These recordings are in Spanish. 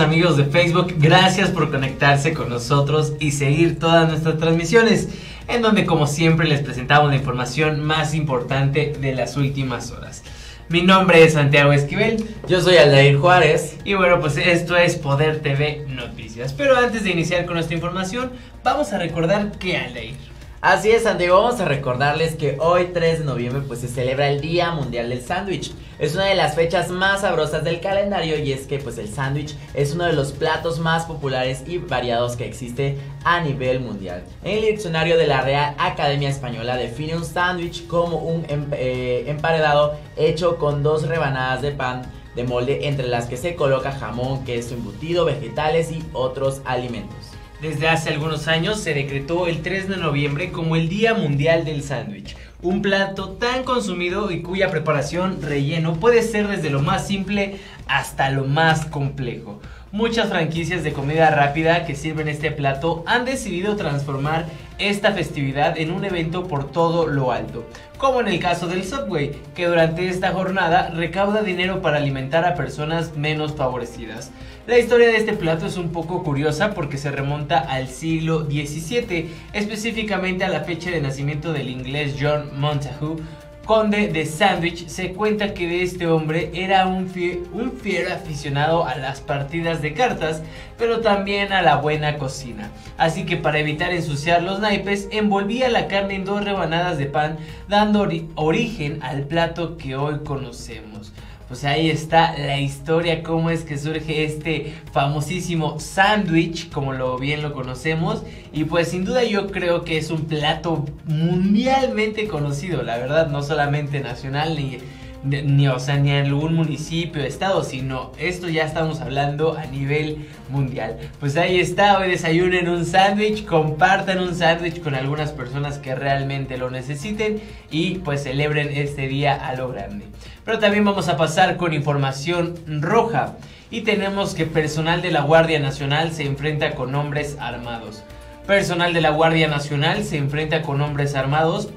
Amigos de Facebook, gracias por conectarse con nosotros y seguir todas nuestras transmisiones, en donde como siempre les presentamos la información más importante de las últimas horas. Mi nombre es Santiago Esquivel. Yo soy Aldair Juárez. Y bueno, pues esto es Poder TV Noticias. Pero antes de iniciar con nuestra información, vamos a recordar que Aldair. Así es, Santiago, vamos a recordarles que hoy 3 de noviembre pues se celebra el Día Mundial del Sándwich. Es una de las fechas más sabrosas del calendario y es que pues el sándwich es uno de los platos más populares y variados que existe a nivel mundial. En el diccionario de la Real Academia Española define un sándwich como un em, eh, emparedado hecho con dos rebanadas de pan de molde entre las que se coloca jamón, queso embutido, vegetales y otros alimentos. Desde hace algunos años se decretó el 3 de noviembre como el Día Mundial del Sándwich, un plato tan consumido y cuya preparación relleno puede ser desde lo más simple hasta lo más complejo. Muchas franquicias de comida rápida que sirven este plato han decidido transformar esta festividad en un evento por todo lo alto, como en el caso del Subway, que durante esta jornada recauda dinero para alimentar a personas menos favorecidas. La historia de este plato es un poco curiosa porque se remonta al siglo XVII, específicamente a la fecha de nacimiento del inglés John Montagu, conde de Sandwich, se cuenta que este hombre era un, un fiero aficionado a las partidas de cartas, pero también a la buena cocina. Así que para evitar ensuciar los naipes, envolvía la carne en dos rebanadas de pan, dando origen al plato que hoy conocemos. Pues ahí está la historia, cómo es que surge este famosísimo sándwich, como lo bien lo conocemos. Y pues sin duda yo creo que es un plato mundialmente conocido, la verdad, no solamente nacional ni, ni, o sea, ni en algún municipio, estado, sino esto ya estamos hablando a nivel mundial. Pues ahí está, hoy desayunen un sándwich, compartan un sándwich con algunas personas que realmente lo necesiten y pues celebren este día a lo grande. Pero también vamos a pasar con información roja. Y tenemos que personal de la Guardia Nacional se enfrenta con hombres armados. Personal de la Guardia Nacional se enfrenta con hombres armados.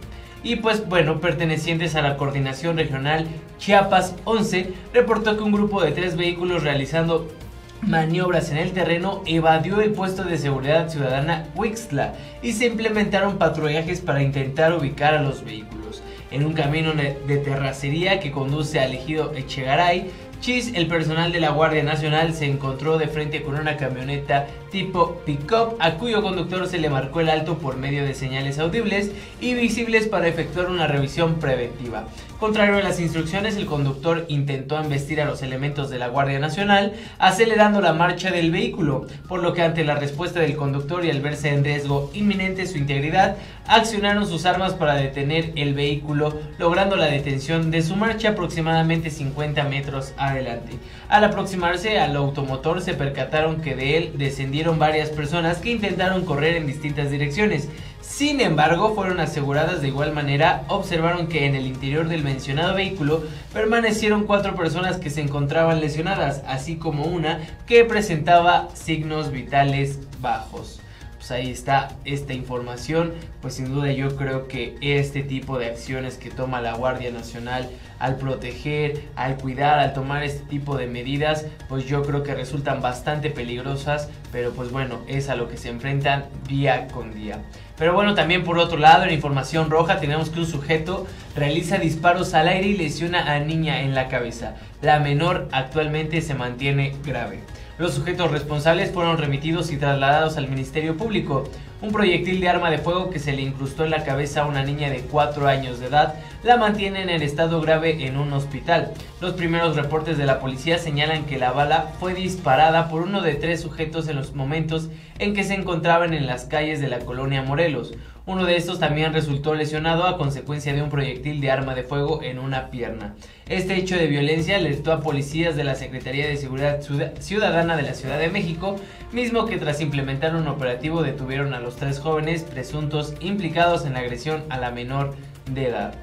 Y pues bueno, pertenecientes a la Coordinación Regional Chiapas 11, reportó que un grupo de tres vehículos realizando maniobras en el terreno evadió el puesto de seguridad ciudadana Wixla y se implementaron patrullajes para intentar ubicar a los vehículos en un camino de terracería que conduce al ejido Echegaray. Chis, el personal de la Guardia Nacional, se encontró de frente con una camioneta tipo pick-up a cuyo conductor se le marcó el alto por medio de señales audibles y visibles para efectuar una revisión preventiva. Contrario a las instrucciones, el conductor intentó embestir a los elementos de la Guardia Nacional, acelerando la marcha del vehículo, por lo que ante la respuesta del conductor y al verse en riesgo inminente su integridad, accionaron sus armas para detener el vehículo, logrando la detención de su marcha aproximadamente 50 metros adelante. Al aproximarse al automotor se percataron que de él descendieron varias personas que intentaron correr en distintas direcciones. Sin embargo, fueron aseguradas de igual manera, observaron que en el interior del mencionado vehículo permanecieron cuatro personas que se encontraban lesionadas, así como una que presentaba signos vitales bajos. Pues ahí está esta información, pues sin duda yo creo que este tipo de acciones que toma la Guardia Nacional al proteger, al cuidar, al tomar este tipo de medidas, pues yo creo que resultan bastante peligrosas, pero pues bueno, es a lo que se enfrentan día con día. Pero bueno, también por otro lado, en información roja tenemos que un sujeto realiza disparos al aire y lesiona a niña en la cabeza. La menor actualmente se mantiene grave. Los sujetos responsables fueron remitidos y trasladados al Ministerio Público. Un proyectil de arma de fuego que se le incrustó en la cabeza a una niña de 4 años de edad la mantiene en estado grave en un hospital. Los primeros reportes de la policía señalan que la bala fue disparada por uno de tres sujetos en los momentos en que se encontraban en las calles de la colonia Morelos. Uno de estos también resultó lesionado a consecuencia de un proyectil de arma de fuego en una pierna. Este hecho de violencia alertó a policías de la Secretaría de Seguridad Ciudadana de la Ciudad de México, mismo que tras implementar un operativo detuvieron a los tres jóvenes presuntos implicados en la agresión a la menor de edad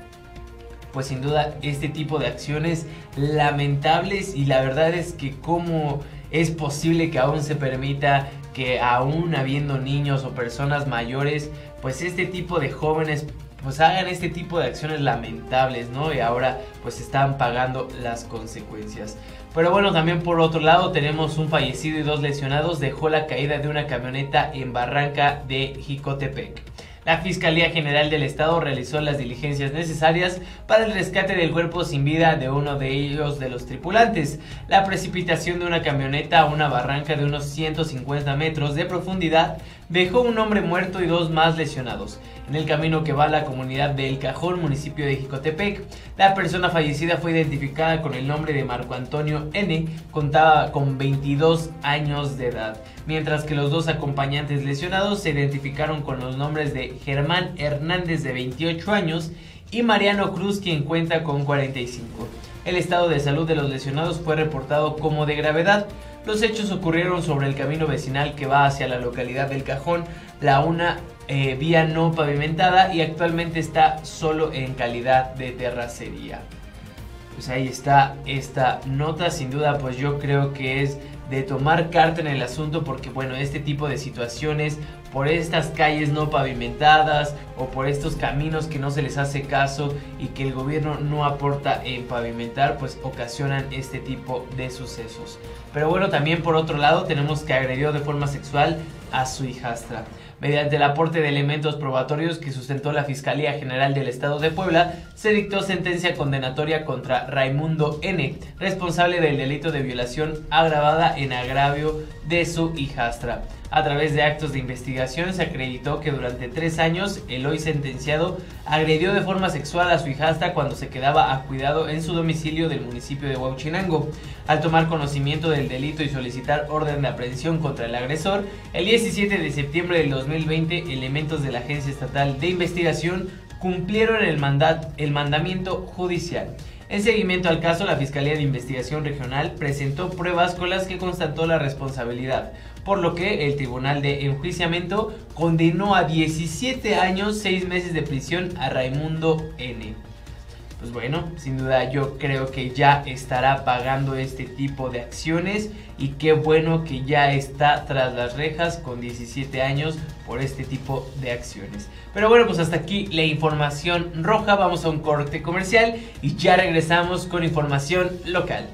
pues sin duda este tipo de acciones lamentables y la verdad es que cómo es posible que aún se permita que aún habiendo niños o personas mayores, pues este tipo de jóvenes pues hagan este tipo de acciones lamentables, ¿no? Y ahora pues están pagando las consecuencias. Pero bueno, también por otro lado tenemos un fallecido y dos lesionados dejó la caída de una camioneta en Barranca de Jicotepec. La Fiscalía General del Estado realizó las diligencias necesarias para el rescate del cuerpo sin vida de uno de ellos de los tripulantes. La precipitación de una camioneta a una barranca de unos 150 metros de profundidad dejó un hombre muerto y dos más lesionados. En el camino que va a la comunidad de El Cajón, municipio de Jicotepec, la persona fallecida fue identificada con el nombre de Marco Antonio N, contaba con 22 años de edad mientras que los dos acompañantes lesionados se identificaron con los nombres de Germán Hernández de 28 años y Mariano Cruz quien cuenta con 45. El estado de salud de los lesionados fue reportado como de gravedad. Los hechos ocurrieron sobre el camino vecinal que va hacia la localidad del Cajón, la una eh, vía no pavimentada y actualmente está solo en calidad de terracería. Pues ahí está esta nota, sin duda pues yo creo que es de tomar carta en el asunto porque bueno, este tipo de situaciones por estas calles no pavimentadas o por estos caminos que no se les hace caso y que el gobierno no aporta en pavimentar, pues ocasionan este tipo de sucesos. Pero bueno, también por otro lado tenemos que agredió de forma sexual a su hijastra. Mediante el aporte de elementos probatorios que sustentó la Fiscalía General del Estado de Puebla, se dictó sentencia condenatoria contra Raimundo N., responsable del delito de violación agravada en agravio de su hijastra. A través de actos de investigación se acreditó que durante tres años el hoy sentenciado agredió de forma sexual a su hijastra cuando se quedaba a cuidado en su domicilio del municipio de Huachinango. Al tomar conocimiento del delito y solicitar orden de aprehensión contra el agresor, el 17 de septiembre del 2020 elementos de la Agencia Estatal de Investigación cumplieron el, mandat, el mandamiento judicial. En seguimiento al caso, la Fiscalía de Investigación Regional presentó pruebas con las que constató la responsabilidad, por lo que el Tribunal de Enjuiciamiento condenó a 17 años, 6 meses de prisión a Raimundo N pues bueno, sin duda yo creo que ya estará pagando este tipo de acciones y qué bueno que ya está tras las rejas con 17 años por este tipo de acciones. Pero bueno, pues hasta aquí la información roja, vamos a un corte comercial y ya regresamos con información local.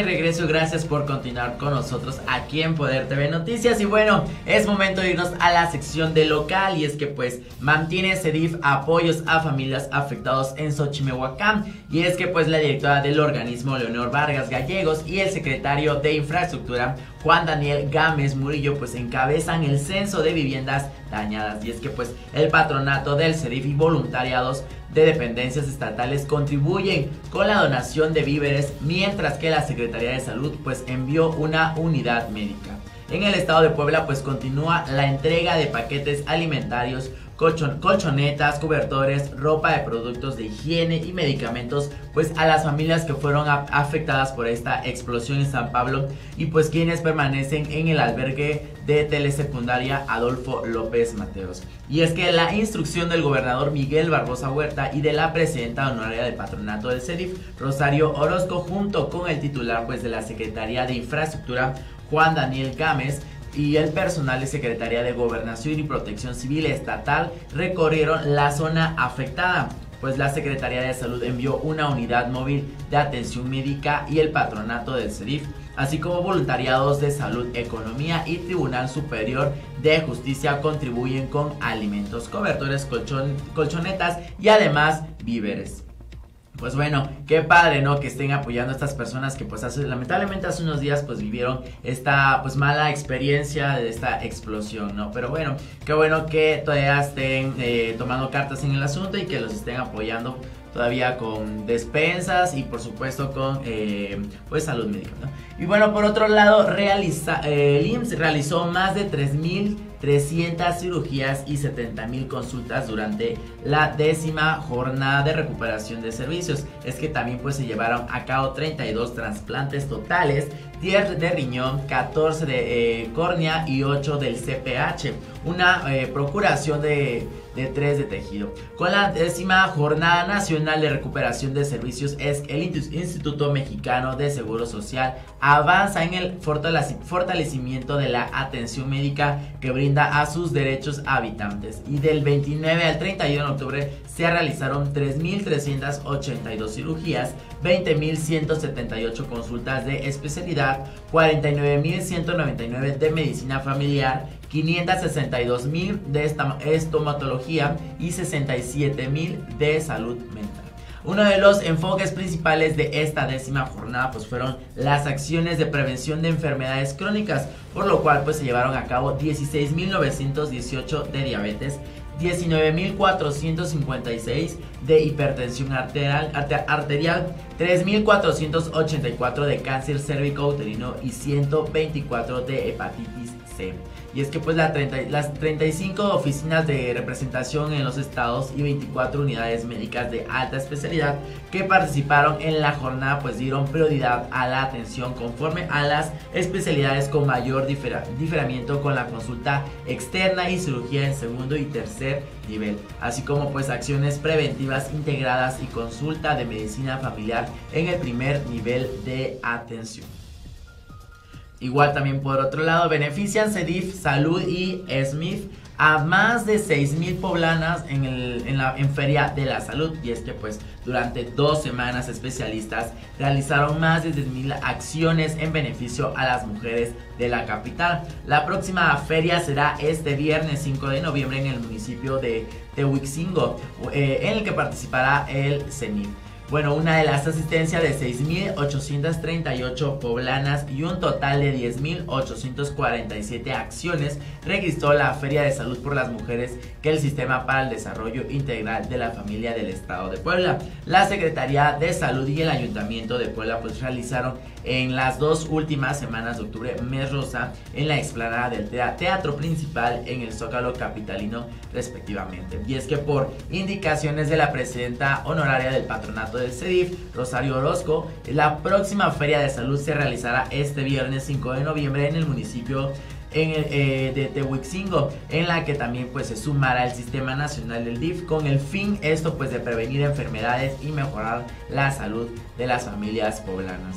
De regreso, gracias por continuar con nosotros aquí en Poder TV Noticias. Y bueno, es momento de irnos a la sección de local y es que pues mantiene CEDIF apoyos a familias afectados en Xochimehuacán. Y es que pues la directora del organismo Leonor Vargas Gallegos y el secretario de Infraestructura Juan Daniel Gámez Murillo pues encabezan el censo de viviendas dañadas. Y es que pues el patronato del CEDIF y voluntariados de dependencias estatales contribuyen con la donación de víveres, mientras que la Secretaría de Salud pues envió una unidad médica. En el estado de Puebla pues continúa la entrega de paquetes alimentarios colchonetas, cobertores, ropa de productos de higiene y medicamentos pues a las familias que fueron afectadas por esta explosión en San Pablo y pues quienes permanecen en el albergue de telesecundaria Adolfo López Mateos. Y es que la instrucción del gobernador Miguel Barbosa Huerta y de la presidenta honoraria del patronato del CEDIF, Rosario Orozco, junto con el titular pues de la Secretaría de Infraestructura, Juan Daniel Gámez, y el personal de Secretaría de Gobernación y Protección Civil Estatal recorrieron la zona afectada pues la Secretaría de Salud envió una unidad móvil de atención médica y el patronato del CEDIF, así como voluntariados de salud, economía y Tribunal Superior de Justicia contribuyen con alimentos, cobertores, colchonetas y además víveres. Pues bueno, qué padre, ¿no? Que estén apoyando a estas personas que pues hace, lamentablemente hace unos días pues vivieron esta pues mala experiencia de esta explosión, ¿no? Pero bueno, qué bueno que todavía estén eh, tomando cartas en el asunto y que los estén apoyando todavía con despensas y por supuesto con eh, pues salud médica. Y bueno, por otro lado, eh, el IMSS realizó más de 3.000 300 cirugías y 70 mil consultas durante la décima jornada de recuperación de servicios. Es que también pues se llevaron a cabo 32 trasplantes totales, 10 de riñón, 14 de eh, córnea y 8 del CPH. Una procuración de de 3 de tejido. Con la décima Jornada Nacional de Recuperación de Servicios es el Instituto Mexicano de Seguro Social avanza en el fortalecimiento de la atención médica que brinda a sus derechos habitantes y del 29 al 31 de octubre se realizaron 3.382 cirugías, 20.178 consultas de especialidad, 49.199 de medicina familiar 562 mil de estomatología y 67 mil de salud mental. Uno de los enfoques principales de esta décima jornada pues fueron las acciones de prevención de enfermedades crónicas, por lo cual pues se llevaron a cabo 16.918 de diabetes, 19.456 de hipertensión arterial, arterial 3.484 de cáncer cérvico-uterino y 124 de hepatitis C. Y es que pues las 35 oficinas de representación en los estados y 24 unidades médicas de alta especialidad que participaron en la jornada pues dieron prioridad a la atención conforme a las especialidades con mayor diferimiento con la consulta externa y cirugía en segundo y tercer nivel, así como pues acciones preventivas integradas y consulta de medicina familiar en el primer nivel de atención. Igual también por otro lado benefician CEDIF, Salud y Smith a más de 6.000 poblanas en, el, en la Feria de la Salud. Y es que pues durante dos semanas especialistas realizaron más de 10.000 acciones en beneficio a las mujeres de la capital. La próxima feria será este viernes 5 de noviembre en el municipio de Tehuixingo, eh, en el que participará el CENIF. Bueno, una de las asistencias de 6.838 poblanas y un total de 10.847 acciones registró la Feria de Salud por las Mujeres que el Sistema para el Desarrollo Integral de la Familia del Estado de Puebla. La Secretaría de Salud y el Ayuntamiento de Puebla pues realizaron en las dos últimas semanas de octubre mes rosa en la explanada del teatro principal en el Zócalo Capitalino respectivamente. Y es que por indicaciones de la presidenta honoraria del patronato del CEDIF, Rosario Orozco, la próxima feria de salud se realizará este viernes 5 de noviembre en el municipio eh, de Tehuixingo, en la que también pues se sumará el Sistema Nacional del DIF con el fin esto pues de prevenir enfermedades y mejorar la salud de las familias poblanas.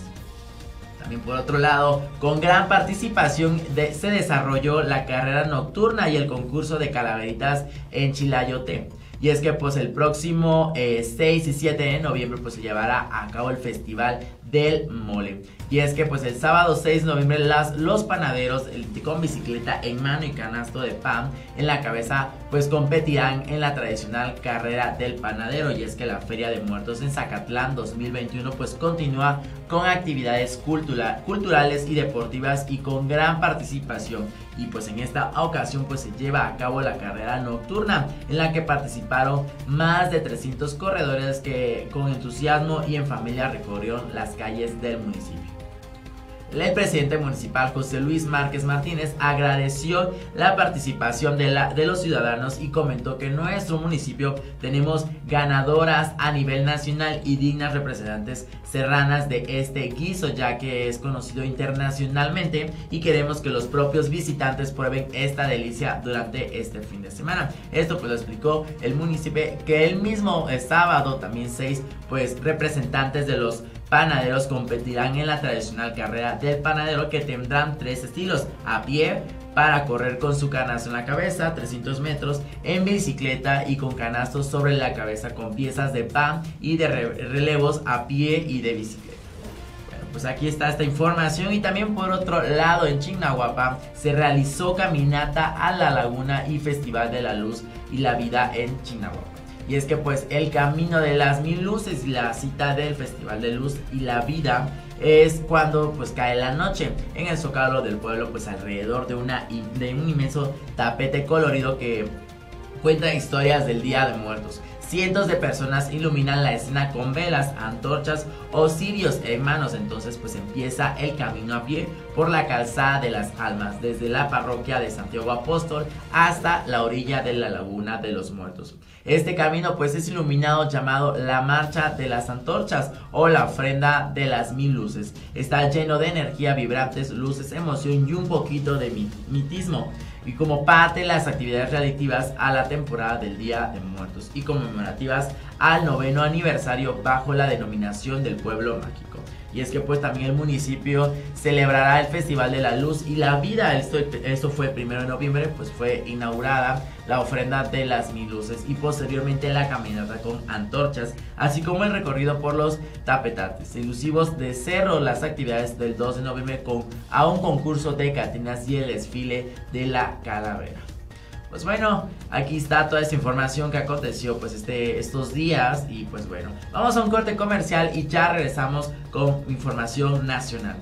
También por otro lado, con gran participación se desarrolló la carrera nocturna y el concurso de calaveritas en Chilayote. Y es que pues el próximo 6 eh, y 7 de noviembre pues se llevará a cabo el Festival del Mole. Y es que pues el sábado 6 de noviembre las, los panaderos con bicicleta en mano y canasto de pan en la cabeza pues competirán en la tradicional carrera del panadero. Y es que la Feria de Muertos en Zacatlán 2021 pues continúa con actividades culturales y deportivas y con gran participación. Y pues en esta ocasión pues se lleva a cabo la carrera nocturna en la que participaron más de 300 corredores que con entusiasmo y en familia recorrieron las calles del municipio. El presidente municipal José Luis Márquez Martínez agradeció la participación de, la, de, los ciudadanos y comentó que en nuestro municipio tenemos ganadoras a nivel nacional y dignas representantes serranas de este guiso ya que es conocido internacionalmente y queremos que los propios visitantes prueben esta delicia durante este fin de semana. Esto pues lo explicó el municipio que el mismo sábado también seis pues representantes de los panaderos competirán en la tradicional carrera del panadero que tendrán tres estilos, a pie, para correr con su canasto en la cabeza, 300 metros, en bicicleta y con canastos sobre la cabeza con piezas de pan y de relevos a pie y de bicicleta. Bueno, pues aquí está esta información y también por otro lado en Chignahuapa se realizó caminata a la laguna y Festival de la Luz y la Vida en Chignahuapa. Y es que pues el camino de las mil luces y la cita del Festival de Luz y la Vida es cuando pues cae la noche en el zócalo del pueblo pues alrededor de, una, de un inmenso tapete colorido que cuenta historias del Día de Muertos. Cientos de personas iluminan la escena con velas, antorchas o cirios en manos. Entonces pues empieza el camino a pie por la calzada de las almas, desde la parroquia de Santiago Apóstol hasta la orilla de la laguna de los muertos. Este camino pues es iluminado llamado la marcha de las antorchas o la ofrenda de las mil luces. Está lleno de energía, vibrantes, luces, emoción y un poquito de mitismo y como parte de las actividades relativas a la temporada del Día de Muertos y conmemorativas al noveno aniversario bajo la denominación del pueblo mágico. Y es que pues también el municipio celebrará el Festival de la Luz y la Vida. Esto, esto fue el primero de noviembre, pues fue inaugurada la ofrenda de las mil luces y posteriormente la caminata con antorchas, así como el recorrido por los tapetates ilusivos de cerro, las actividades del 2 de noviembre con a un concurso de catinas y el desfile de la calavera. Pues bueno, aquí está toda esta información que aconteció pues este, estos días y pues bueno, vamos a un corte comercial y ya regresamos con información nacional.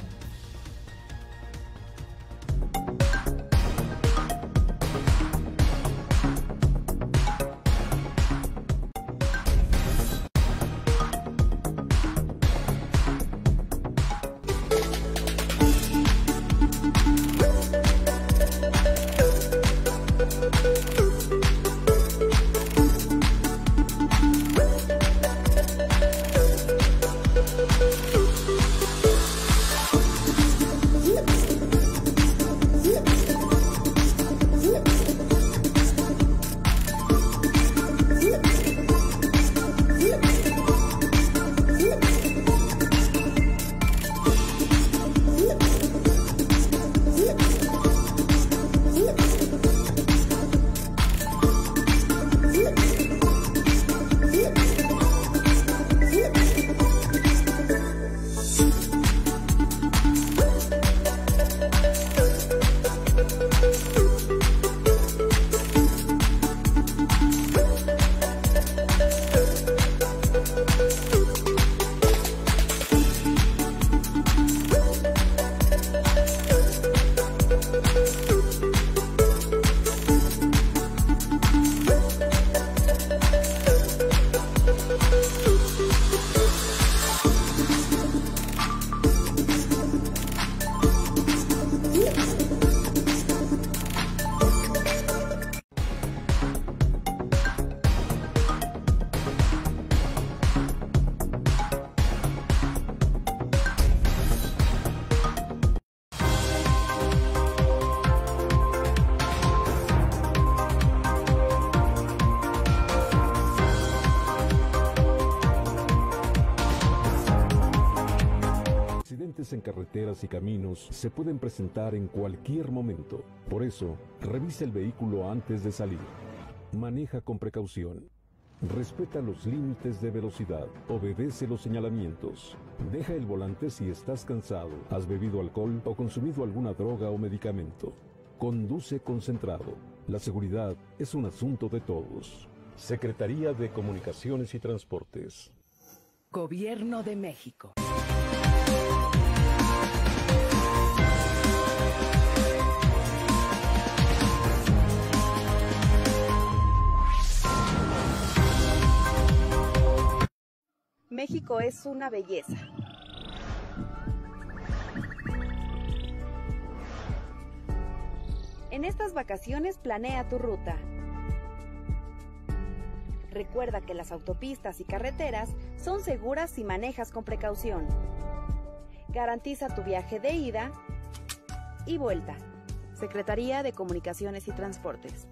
Carreteras y caminos se pueden presentar en cualquier momento. Por eso, revise el vehículo antes de salir. Maneja con precaución. Respeta los límites de velocidad. Obedece los señalamientos. Deja el volante si estás cansado, has bebido alcohol o consumido alguna droga o medicamento. Conduce concentrado. La seguridad es un asunto de todos. Secretaría de Comunicaciones y Transportes. Gobierno de México. México es una belleza. En estas vacaciones planea tu ruta. Recuerda que las autopistas y carreteras son seguras si manejas con precaución. Garantiza tu viaje de ida y vuelta. Secretaría de Comunicaciones y Transportes.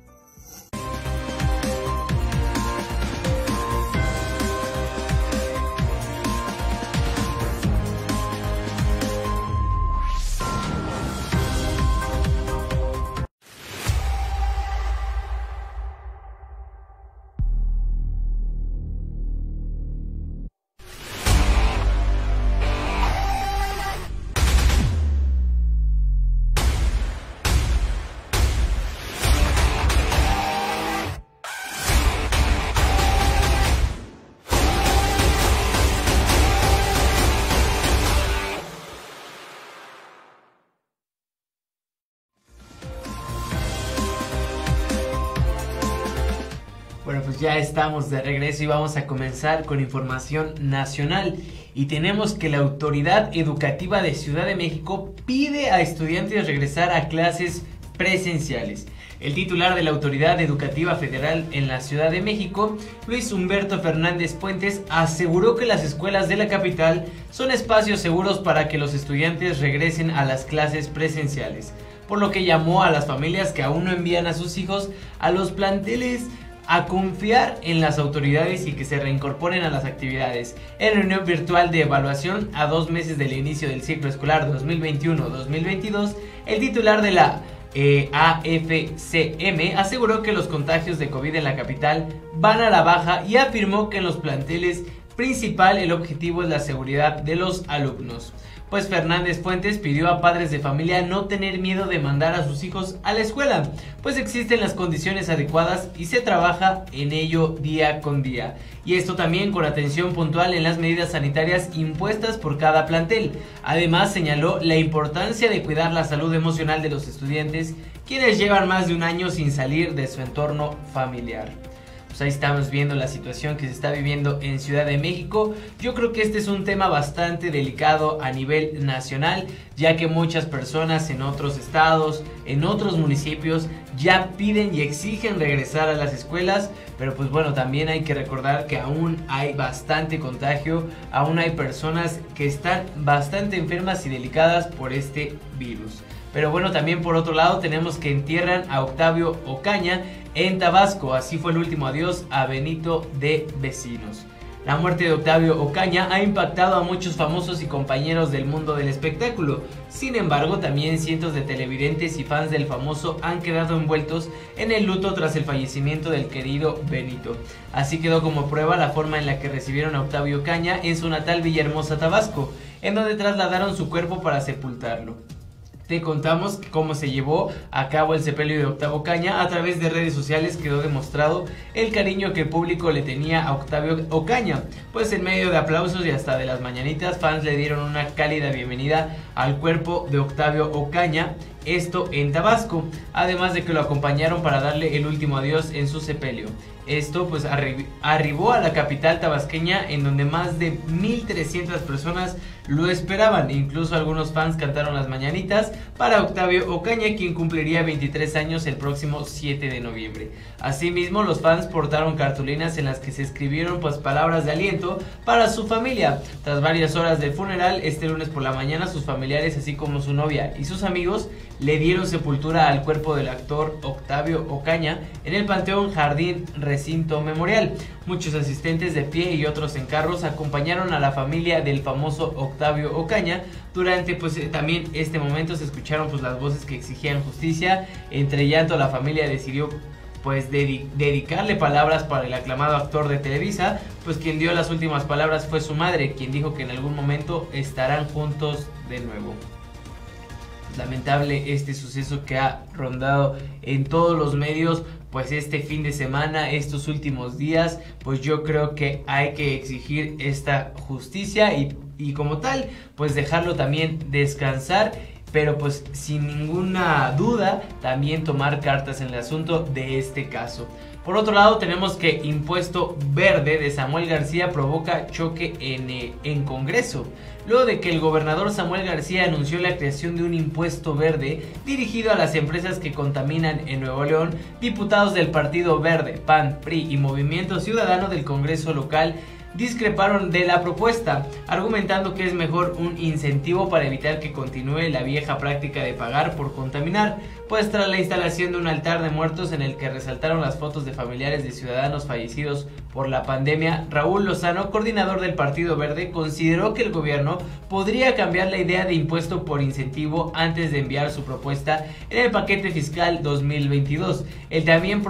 Ya estamos de regreso y vamos a comenzar con información nacional. Y tenemos que la Autoridad Educativa de Ciudad de México pide a estudiantes regresar a clases presenciales. El titular de la Autoridad Educativa Federal en la Ciudad de México, Luis Humberto Fernández Puentes, aseguró que las escuelas de la capital son espacios seguros para que los estudiantes regresen a las clases presenciales, por lo que llamó a las familias que aún no envían a sus hijos a los planteles a confiar en las autoridades y que se reincorporen a las actividades. En reunión virtual de evaluación a dos meses del inicio del ciclo escolar 2021-2022, el titular de la eh, AFCM aseguró que los contagios de COVID en la capital van a la baja y afirmó que en los planteles principal el objetivo es la seguridad de los alumnos pues Fernández Fuentes pidió a padres de familia no tener miedo de mandar a sus hijos a la escuela, pues existen las condiciones adecuadas y se trabaja en ello día con día. Y esto también con atención puntual en las medidas sanitarias impuestas por cada plantel. Además señaló la importancia de cuidar la salud emocional de los estudiantes, quienes llevan más de un año sin salir de su entorno familiar. Pues ahí estamos viendo la situación que se está viviendo en Ciudad de México. Yo creo que este es un tema bastante delicado a nivel nacional, ya que muchas personas en otros estados, en otros municipios, ya piden y exigen regresar a las escuelas, pero pues bueno, también hay que recordar que aún hay bastante contagio, aún hay personas que están bastante enfermas y delicadas por este virus. Pero bueno, también por otro lado tenemos que entierran a Octavio Ocaña en Tabasco. Así fue el último adiós a Benito de Vecinos. La muerte de Octavio Ocaña ha impactado a muchos famosos y compañeros del mundo del espectáculo. Sin embargo, también cientos de televidentes y fans del famoso han quedado envueltos en el luto tras el fallecimiento del querido Benito. Así quedó como prueba la forma en la que recibieron a Octavio Ocaña en su natal Villahermosa, Tabasco, en donde trasladaron su cuerpo para sepultarlo te contamos cómo se llevó a cabo el sepelio de Octavio Caña. A través de redes sociales quedó demostrado el cariño que el público le tenía a Octavio Ocaña. Pues en medio de aplausos y hasta de las mañanitas, fans le dieron una cálida bienvenida al cuerpo de Octavio Ocaña, esto en Tabasco, además de que lo acompañaron para darle el último adiós en su sepelio. Esto pues arribó a la capital tabasqueña en donde más de 1300 personas lo esperaban. Incluso algunos fans cantaron las mañanitas para Octavio Ocaña, quien cumpliría 23 años el próximo 7 de noviembre. Asimismo, los fans portaron cartulinas en las que se escribieron pues palabras de aliento para su familia. Tras varias horas del funeral, este lunes por la mañana, sus familiares, así como su novia y sus amigos, le dieron sepultura al cuerpo del actor Octavio Ocaña en el Panteón Jardín Recinto Memorial. Muchos asistentes de pie y otros en carros acompañaron a la familia del famoso Octavio Ocaña. Durante pues eh, también este momento se escucharon pues las voces que exigían justicia. Entre llanto la familia decidió pues dedicarle palabras para el aclamado actor de Televisa, pues quien dio las últimas palabras fue su madre, quien dijo que en algún momento estarán juntos de nuevo. Lamentable este suceso que ha rondado en todos los medios, pues este fin de semana, estos últimos días, pues yo creo que hay que exigir esta justicia y, y como tal, pues dejarlo también descansar pero pues sin ninguna duda también tomar cartas en el asunto de este caso. Por otro lado tenemos que impuesto verde de Samuel García provoca choque en, eh, en Congreso. Luego de que el gobernador Samuel García anunció la creación de un impuesto verde dirigido a las empresas que contaminan en Nuevo León, diputados del Partido Verde, PAN, PRI y Movimiento Ciudadano del Congreso local discreparon de la propuesta, argumentando que es mejor un incentivo para evitar que continúe la vieja práctica de pagar por contaminar, pues tras la instalación de un altar de muertos en el que resaltaron las fotos de familiares de ciudadanos fallecidos por la pandemia, Raúl Lozano, coordinador del Partido Verde, consideró que el gobierno podría cambiar la idea de impuesto por incentivo antes de enviar su propuesta en el paquete fiscal 2022. El también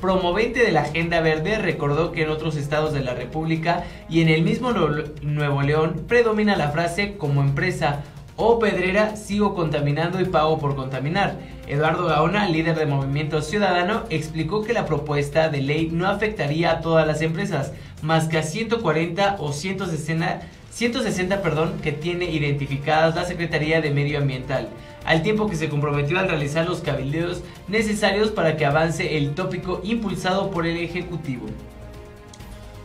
promovente de la Agenda Verde recordó que en otros estados de la República y en el mismo Nuevo León predomina la frase como empresa o Pedrera, sigo contaminando y pago por contaminar. Eduardo Gaona, líder de Movimiento Ciudadano, explicó que la propuesta de ley no afectaría a todas las empresas, más que a 140 o 160, 160 perdón, que tiene identificadas la Secretaría de Medio Ambiental, al tiempo que se comprometió al realizar los cabildeos necesarios para que avance el tópico impulsado por el Ejecutivo.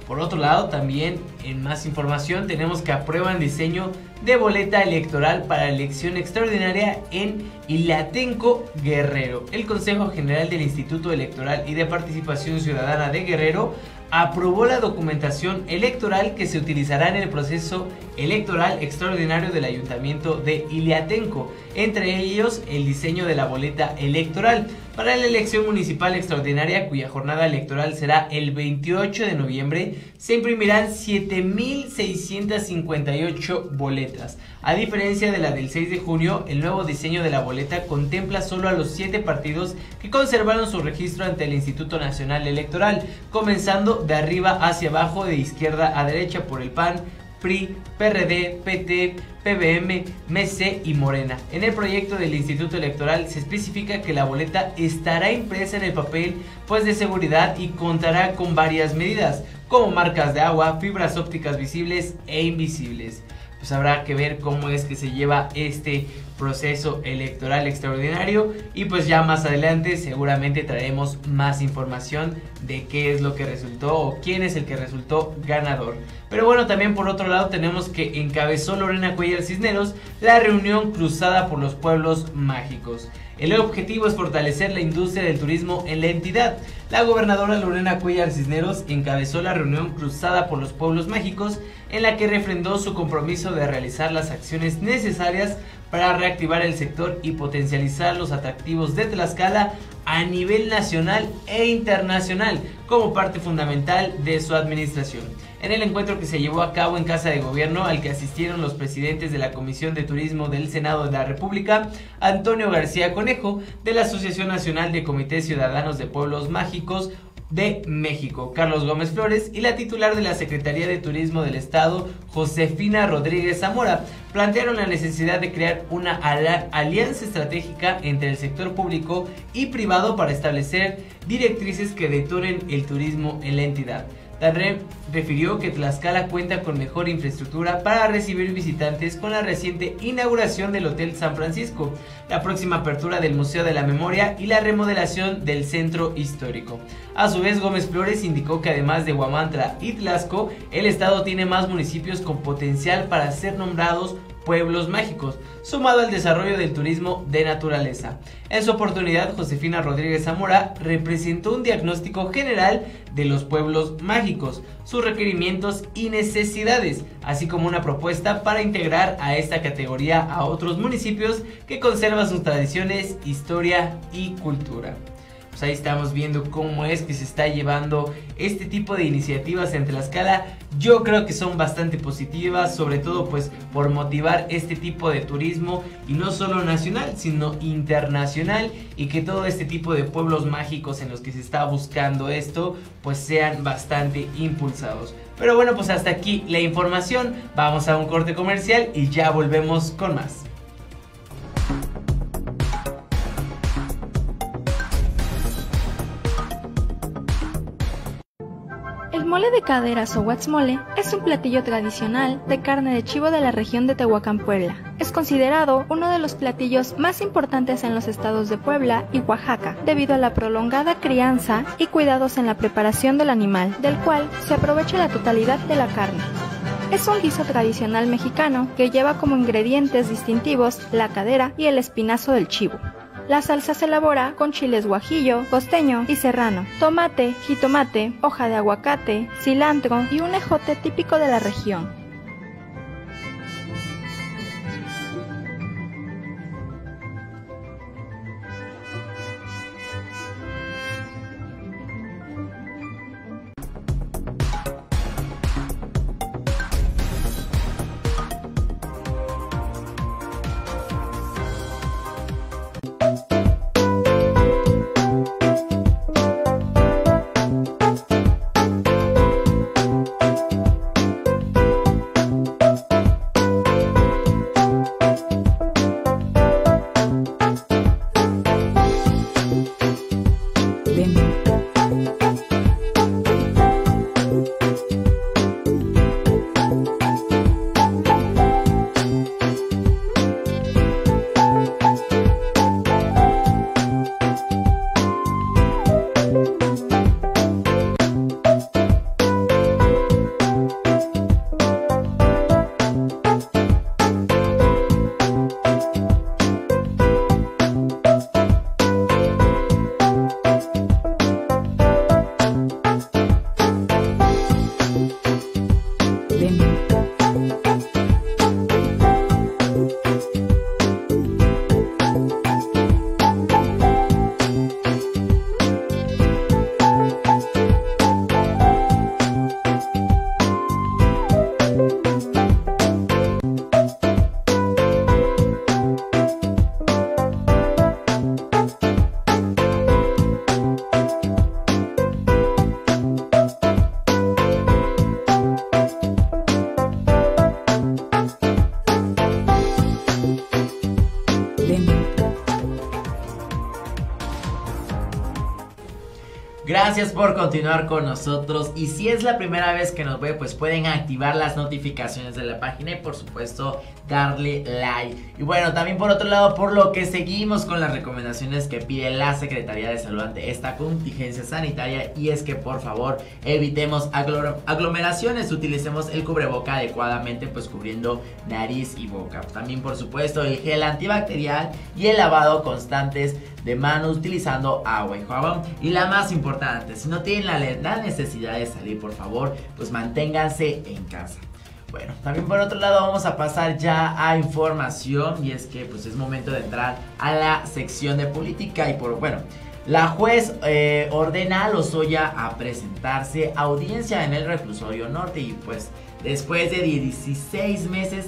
Por otro lado, también en más información tenemos que aprueban diseño de boleta electoral para elección extraordinaria en Ilatenco Guerrero. El Consejo General del Instituto Electoral y de Participación Ciudadana de Guerrero aprobó la documentación electoral que se utilizará en el proceso electoral extraordinario del Ayuntamiento de Iliatenco, entre ellos el diseño de la boleta electoral para la elección municipal extraordinaria cuya jornada electoral será el 28 de noviembre, se imprimirán 7.658 boletas. A diferencia de la del 6 de junio, el nuevo diseño de la boleta contempla solo a los 7 partidos que conservaron su registro ante el Instituto Nacional Electoral, comenzando de arriba hacia abajo, de izquierda a derecha por el PAN, PRI, PRD, PT, PBM, MC y Morena. En el proyecto del Instituto Electoral se especifica que la boleta estará impresa en el papel pues de seguridad y contará con varias medidas, como marcas de agua, fibras ópticas visibles e invisibles pues habrá que ver cómo es que se lleva este proceso electoral extraordinario y pues ya más adelante seguramente traeremos más información de qué es lo que resultó o quién es el que resultó ganador. Pero bueno, también por otro lado tenemos que encabezó Lorena Cuellar Cisneros la reunión cruzada por los pueblos mágicos. El objetivo es fortalecer la industria del turismo en la entidad. La gobernadora Lorena Cuellar Cisneros encabezó la reunión cruzada por los pueblos mágicos en la que refrendó su compromiso de realizar las acciones necesarias para reactivar el sector y potencializar los atractivos de Tlaxcala a nivel nacional e internacional como parte fundamental de su administración. En el encuentro que se llevó a cabo en Casa de Gobierno al que asistieron los presidentes de la Comisión de Turismo del Senado de la República, Antonio García Conejo, de la Asociación Nacional de Comités Ciudadanos de Pueblos Mágicos, de México, Carlos Gómez Flores, y la titular de la Secretaría de Turismo del Estado, Josefina Rodríguez Zamora, plantearon la necesidad de crear una alianza estratégica entre el sector público y privado para establecer directrices que detonen el turismo en la entidad. La refirió que Tlaxcala cuenta con mejor infraestructura para recibir visitantes con la reciente inauguración del Hotel San Francisco, la próxima apertura del Museo de la Memoria y la remodelación del centro histórico. A su vez, Gómez Flores indicó que además de Huamantla y Tlaxco, el estado tiene más municipios con potencial para ser nombrados pueblos mágicos, sumado al desarrollo del turismo de naturaleza. En su oportunidad, Josefina Rodríguez Zamora representó un diagnóstico general de los pueblos mágicos, sus requerimientos y necesidades, así como una propuesta para integrar a esta categoría a otros municipios que conservan sus tradiciones, historia y cultura. Pues ahí estamos viendo cómo es que se está llevando este tipo de iniciativas en Tlaxcala. Yo creo que son bastante positivas, sobre todo pues por motivar este tipo de turismo y no solo nacional, sino internacional y que todo este tipo de pueblos mágicos en los que se está buscando esto pues sean bastante impulsados. Pero bueno, pues hasta aquí la información. Vamos a un corte comercial y ya volvemos con más. Mole de caderas o huatzmole es un platillo tradicional de carne de chivo de la región de Tehuacán, Puebla. Es considerado uno de los platillos más importantes en los estados de Puebla y Oaxaca, debido a la prolongada crianza y cuidados en la preparación del animal, del cual se aprovecha la totalidad de la carne. Es un guiso tradicional mexicano que lleva como ingredientes distintivos la cadera y el espinazo del chivo. La salsa se elabora con chiles guajillo, costeño y serrano, tomate, jitomate, hoja de aguacate, cilantro y un ejote típico de la región. Continuar con nosotros y si es la primera vez que nos ve pues pueden activar las notificaciones de la página y por supuesto darle like. Y bueno, también por otro lado, por lo que seguimos con las recomendaciones que pide la Secretaría de Salud ante esta contingencia sanitaria y es que por favor evitemos aglomeraciones, utilicemos el cubreboca adecuadamente pues cubriendo nariz y boca. También por supuesto el gel antibacterial y el lavado constantes de manos utilizando agua y jabón. Y la más importante, si no tienen la, la necesidad de salir, por favor, pues manténganse en casa. Bueno, también por otro lado vamos a pasar ya a información y es que pues es momento de entrar a la sección de política y por bueno, la juez eh, ordena a Lozoya a presentarse a audiencia en el reclusorio norte y pues Después de 16 meses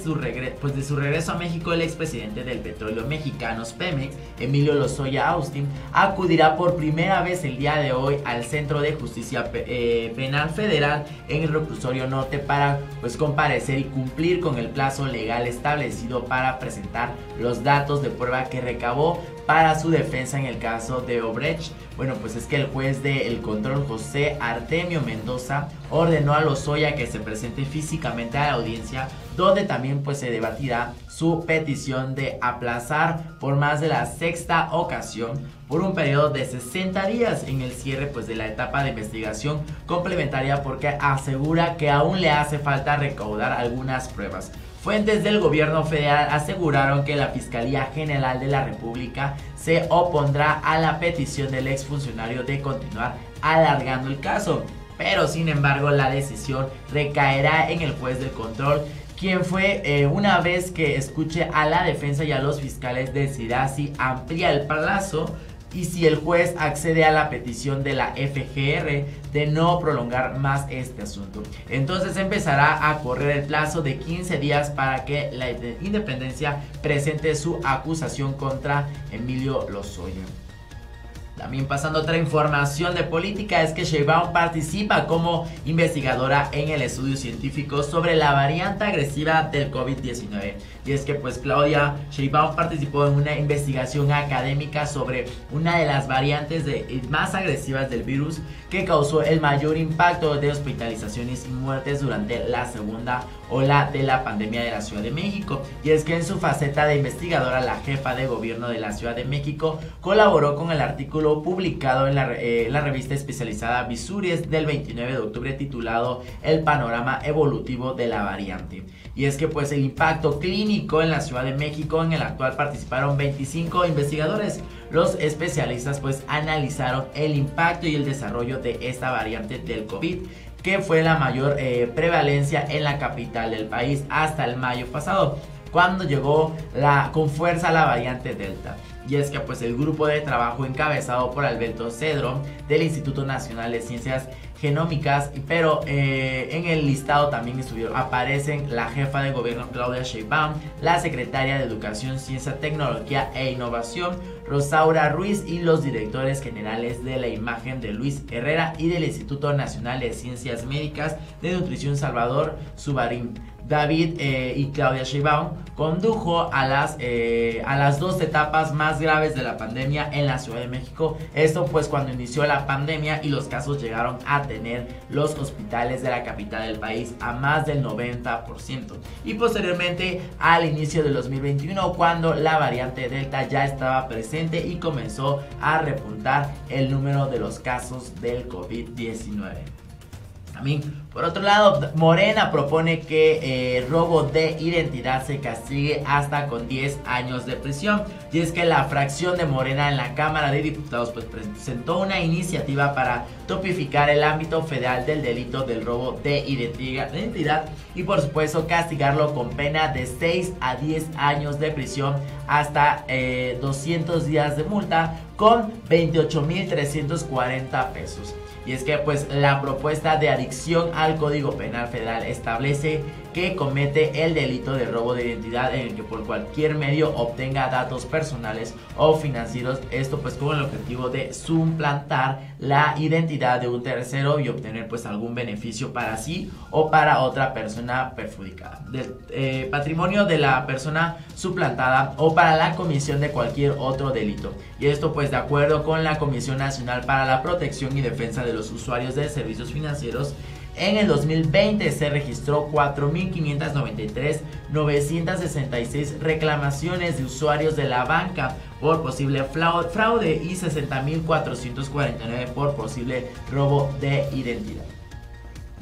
pues de su regreso a México, el expresidente del petróleo mexicano Pemex, Emilio Lozoya Austin, acudirá por primera vez el día de hoy al Centro de Justicia eh, Penal Federal en el reclusorio norte para pues comparecer y cumplir con el plazo legal establecido para presentar los datos de prueba que recabó para su defensa en el caso de Obrecht. Bueno, pues es que el juez del control José Artemio Mendoza ordenó a Lozoya que se presente físicamente a la audiencia donde también pues se debatirá su petición de aplazar por más de la sexta ocasión por un periodo de 60 días en el cierre pues de la etapa de investigación complementaria porque asegura que aún le hace falta recaudar algunas pruebas. Fuentes del gobierno federal aseguraron que la Fiscalía General de la República se opondrá a la petición del exfuncionario de continuar alargando el caso. Pero sin embargo la decisión recaerá en el juez del control quien fue eh, una vez que escuche a la defensa y a los fiscales decidirá si amplía el plazo y si el juez accede a la petición de la FGR de no prolongar más este asunto. Entonces empezará a correr el plazo de 15 días para que la Independencia presente su acusación contra Emilio Lozoya. También pasando otra información de política es que Sheinbaum participa como investigadora en el estudio científico sobre la variante agresiva del COVID-19. Y es que pues Claudia Sheinbaum participó en una investigación académica sobre una de las variantes de, más agresivas del virus que causó el mayor impacto de hospitalizaciones y muertes durante la segunda ola de la pandemia de la Ciudad de México. Y es que en su faceta de investigadora, la jefa de gobierno de la Ciudad de México colaboró con el artículo publicado en la, eh, la revista especializada Visuries del 29 de octubre titulado El panorama evolutivo de la variante. Y es que pues el impacto clínico en la Ciudad de México en el actual participaron 25 investigadores. Los especialistas pues analizaron el impacto y el desarrollo de esta variante del COVID que fue la mayor eh, prevalencia en la capital del país hasta el mayo pasado, cuando llegó la, con fuerza la variante Delta. Y es que pues el grupo de trabajo encabezado por Alberto Cedro del Instituto Nacional de Ciencias genómicas, pero eh, en el listado también estuvieron, aparecen la jefa de gobierno Claudia Sheinbaum, la secretaria de Educación, Ciencia, Tecnología e Innovación Rosaura Ruiz y los directores generales de la imagen de Luis Herrera y del Instituto Nacional de Ciencias Médicas de Nutrición Salvador Subarín. David eh, y Claudia Sheinbaum condujo a las, eh, a las dos etapas más graves de la pandemia en la Ciudad de México. Esto pues cuando inició la pandemia y los casos llegaron a tener los hospitales de la capital del país a más del 90%. Y posteriormente al inicio del 2021 cuando la variante Delta ya estaba presente y comenzó a repuntar el número de los casos del COVID-19. Por otro lado, Morena propone que eh, robo de identidad se castigue hasta con 10 años de prisión. Y es que la fracción de Morena en la Cámara de Diputados pues, presentó una iniciativa para topificar el ámbito federal del delito del robo de identidad y por supuesto castigarlo con pena de 6 a 10 años de prisión hasta 200 eh, días de multa con 28.340 pesos. Y es que pues la propuesta de adicción al Código Penal Federal establece que comete el delito de robo de identidad en el que por cualquier medio obtenga datos personales o financieros, esto pues con el objetivo de suplantar la identidad de un tercero y obtener pues algún beneficio para sí o para otra persona perjudicada. Del eh, patrimonio de la persona suplantada o para la comisión de cualquier otro delito. Y esto pues de acuerdo con la Comisión Nacional para la Protección y Defensa de los Usuarios de Servicios Financieros en el 2020 se registró 4.593 966 reclamaciones de usuarios de la banca por posible fraude y 60.449 por posible robo de identidad.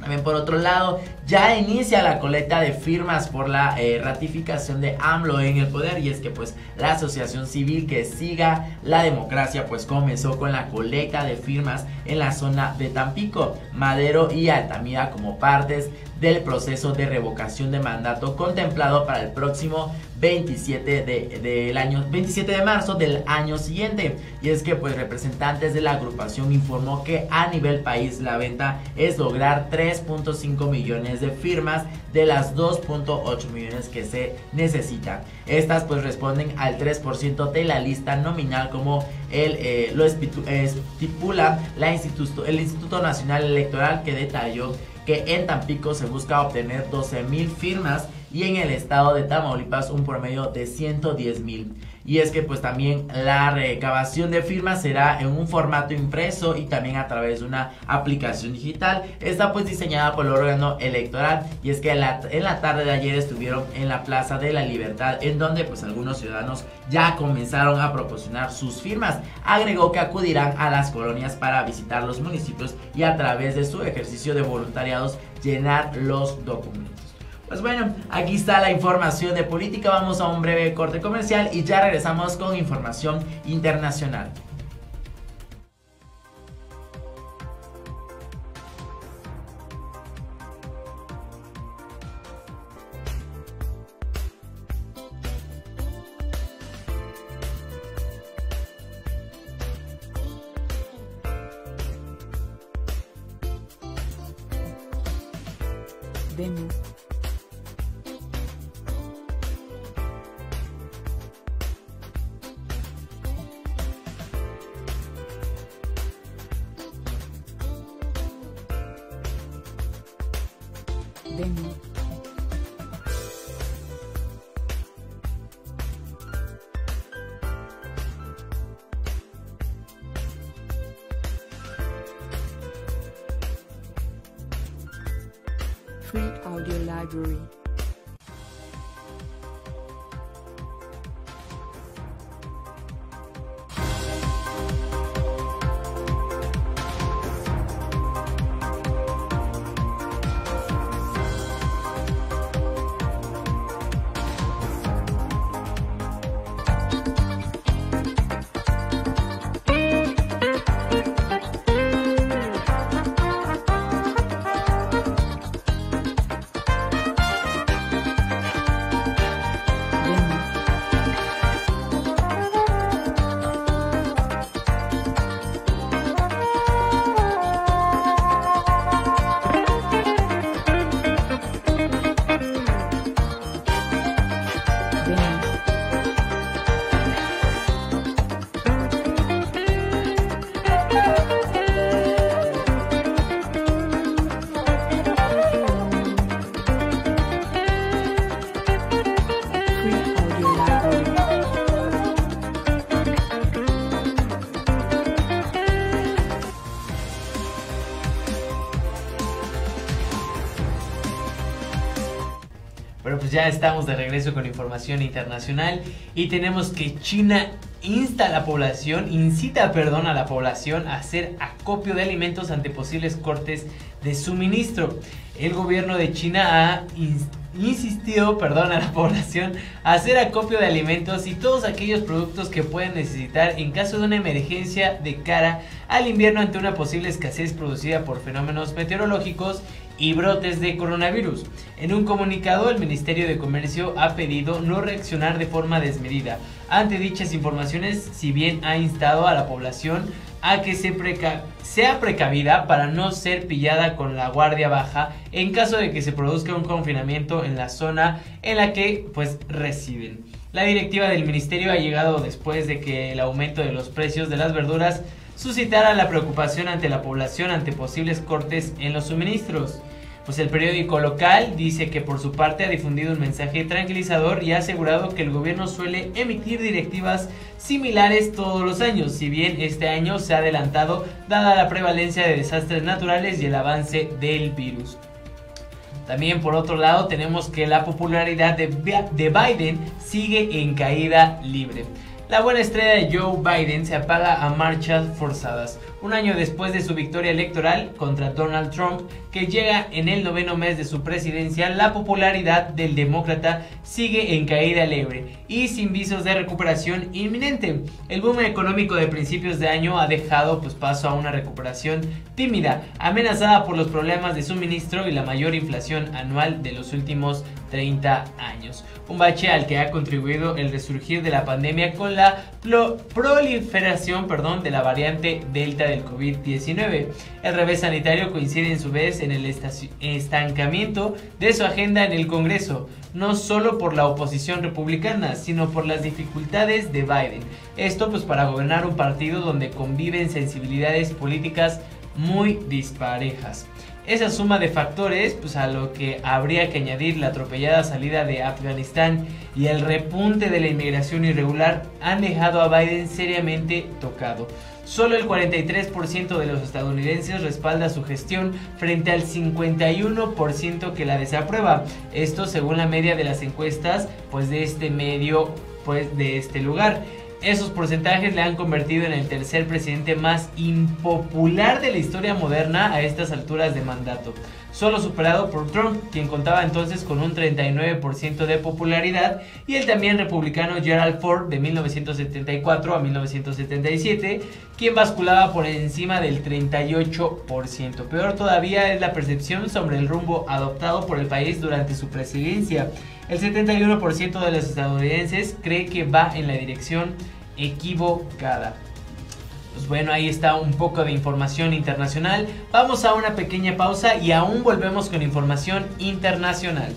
También por otro lado, ya inicia la colecta de firmas por la eh, ratificación de AMLO en el poder y es que pues la asociación civil que siga la democracia pues comenzó con la colecta de firmas en la zona de Tampico, Madero y Altamira como partes del proceso de revocación de mandato contemplado para el próximo 27 de, del año 27 de marzo del año siguiente. Y es que pues representantes de la agrupación informó que a nivel país la venta es lograr 3.5 millones de firmas de las 2.8 millones que se necesitan. Estas pues responden al 3% de la lista nominal como el, eh, lo estipula la instituto, el Instituto Nacional Electoral que detalló que en Tampico se busca obtener 12 mil firmas y en el estado de Tamaulipas un promedio de 110 mil. Y es que pues también la recabación de firmas será en un formato impreso y también a través de una aplicación digital. Está pues diseñada por el órgano electoral y es que en la, en la tarde de ayer estuvieron en la Plaza de la Libertad en donde pues algunos ciudadanos ya comenzaron a proporcionar sus firmas. Agregó que acudirán a las colonias para visitar los municipios y a través de su ejercicio de voluntariados llenar los documentos. Pues bueno, aquí está la información de política. Vamos a un breve corte comercial y ya regresamos con información internacional. Library. Pero pues ya estamos de regreso con información internacional y tenemos que China insta a la población, incita, perdón, a la población a hacer acopio de alimentos ante posibles cortes de suministro. El gobierno de China ha ins- insistido, perdón, a la población a hacer acopio de alimentos y todos aquellos productos que pueden necesitar en caso de una emergencia de cara al invierno ante una posible escasez producida por fenómenos meteorológicos y brotes de coronavirus. En un comunicado, el Ministerio de Comercio ha pedido no reaccionar de forma desmedida ante dichas informaciones, si bien ha instado a la población a que se preca- sea precavida para no ser pillada con la guardia baja en caso de que se produzca un confinamiento en la zona en la que pues residen. La directiva del ministerio ha llegado después de que el aumento de los precios de las verduras suscitara la preocupación ante la población ante posibles cortes en los suministros. Pues el periódico local dice que por su parte ha difundido un mensaje tranquilizador y ha asegurado que el gobierno suele emitir directivas similares todos los años, si bien este año se ha adelantado dada la prevalencia de desastres naturales y el avance del virus. También por otro lado tenemos que la popularidad de, Bi- de Biden sigue en caída libre. La buena estrella de Joe Biden se apaga a marchas forzadas, un año después de su victoria electoral contra Donald Trump, que llega en el noveno mes de su presidencia, la popularidad del demócrata sigue en caída libre y sin visos de recuperación inminente. El boom económico de principios de año ha dejado pues, paso a una recuperación tímida, amenazada por los problemas de suministro y la mayor inflación anual de los últimos 30 años. Un bache al que ha contribuido el resurgir de la pandemia con la plo- proliferación perdón, de la variante Delta del COVID-19. El revés sanitario coincide en su vez en el estancamiento de su agenda en el Congreso, no solo por la oposición republicana, sino por las dificultades de Biden. Esto pues para gobernar un partido donde conviven sensibilidades políticas muy disparejas. Esa suma de factores, pues a lo que habría que añadir la atropellada salida de Afganistán y el repunte de la inmigración irregular, han dejado a Biden seriamente tocado. Solo el 43% de los estadounidenses respalda su gestión frente al 51% que la desaprueba. Esto según la media de las encuestas, pues de este medio, pues de este lugar. Esos porcentajes le han convertido en el tercer presidente más impopular de la historia moderna a estas alturas de mandato, solo superado por Trump, quien contaba entonces con un 39% de popularidad, y el también republicano Gerald Ford de 1974 a 1977, quien basculaba por encima del 38%. Peor todavía es la percepción sobre el rumbo adoptado por el país durante su presidencia. El 71% de los estadounidenses cree que va en la dirección equivocada. Pues bueno, ahí está un poco de información internacional. Vamos a una pequeña pausa y aún volvemos con información internacional.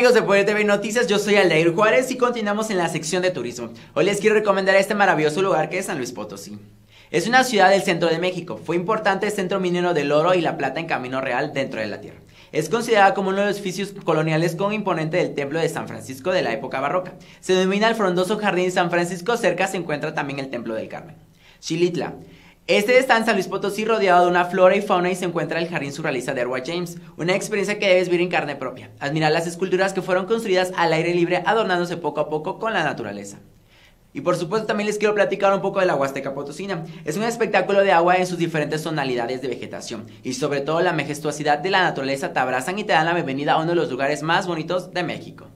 Amigos de Poder TV Noticias, yo soy Aldair Juárez y continuamos en la sección de turismo. Hoy les quiero recomendar este maravilloso lugar que es San Luis Potosí. Es una ciudad del centro de México, fue importante centro minero del oro y la plata en camino real dentro de la tierra. Es considerada como uno de los edificios coloniales con imponente del templo de San Francisco de la época barroca. Se denomina el frondoso jardín San Francisco, cerca se encuentra también el templo del Carmen. Chilitla. Este está San Luis Potosí rodeado de una flora y fauna y se encuentra el jardín surrealista de Edward James, una experiencia que debes vivir en carne propia. Admirar las esculturas que fueron construidas al aire libre adornándose poco a poco con la naturaleza. Y por supuesto también les quiero platicar un poco de la Huasteca Potosina. Es un espectáculo de agua en sus diferentes tonalidades de vegetación y sobre todo la majestuosidad de la naturaleza te abrazan y te dan la bienvenida a uno de los lugares más bonitos de México.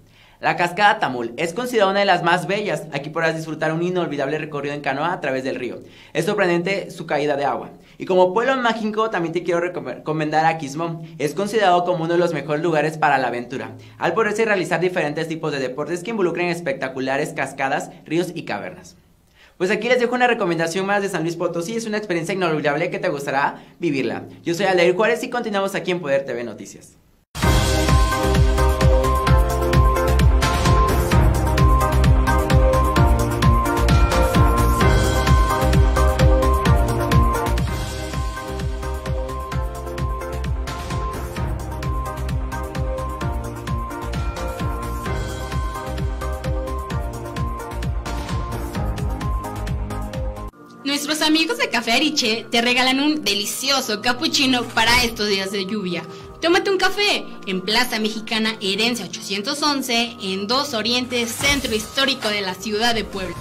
La cascada Tamul es considerada una de las más bellas. Aquí podrás disfrutar un inolvidable recorrido en canoa a través del río. Es sorprendente su caída de agua. Y como pueblo mágico también te quiero recomendar a Quismón. Es considerado como uno de los mejores lugares para la aventura. Al poderse realizar diferentes tipos de deportes que involucran espectaculares cascadas, ríos y cavernas. Pues aquí les dejo una recomendación más de San Luis Potosí. Es una experiencia inolvidable que te gustará vivirla. Yo soy Aldair Juárez y continuamos aquí en Poder TV Noticias. Amigos de Café Ariche te regalan un delicioso cappuccino para estos días de lluvia. Tómate un café en Plaza Mexicana Herencia 811 en Dos Orientes, Centro Histórico de la Ciudad de Puebla.